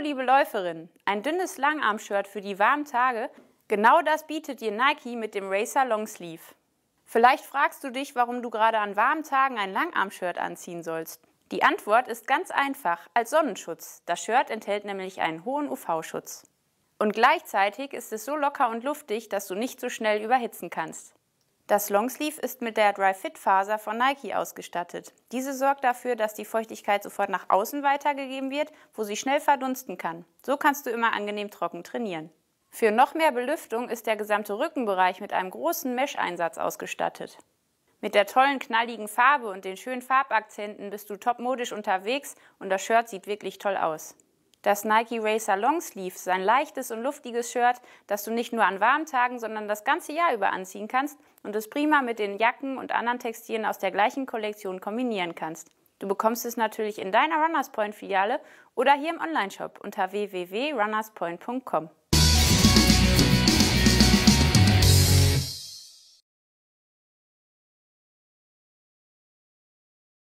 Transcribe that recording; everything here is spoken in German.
liebe Läuferin, ein dünnes Langarm-Shirt für die warmen Tage, genau das bietet dir Nike mit dem Racer Longsleeve. Vielleicht fragst du dich, warum du gerade an warmen Tagen ein Langarm-Shirt anziehen sollst. Die Antwort ist ganz einfach, als Sonnenschutz. Das Shirt enthält nämlich einen hohen UV-Schutz. Und gleichzeitig ist es so locker und luftig, dass du nicht so schnell überhitzen kannst. Das Longsleeve ist mit der Dry Fit Faser von Nike ausgestattet. Diese sorgt dafür, dass die Feuchtigkeit sofort nach außen weitergegeben wird, wo sie schnell verdunsten kann. So kannst du immer angenehm trocken trainieren. Für noch mehr Belüftung ist der gesamte Rückenbereich mit einem großen Mesh-Einsatz ausgestattet. Mit der tollen knalligen Farbe und den schönen Farbakzenten bist du topmodisch unterwegs und das Shirt sieht wirklich toll aus. Das Nike Racer Longsleeve ist ein leichtes und luftiges Shirt, das du nicht nur an warmen Tagen, sondern das ganze Jahr über anziehen kannst und es prima mit den Jacken und anderen Textilien aus der gleichen Kollektion kombinieren kannst. Du bekommst es natürlich in deiner Runners Point Filiale oder hier im Onlineshop unter www.runnerspoint.com.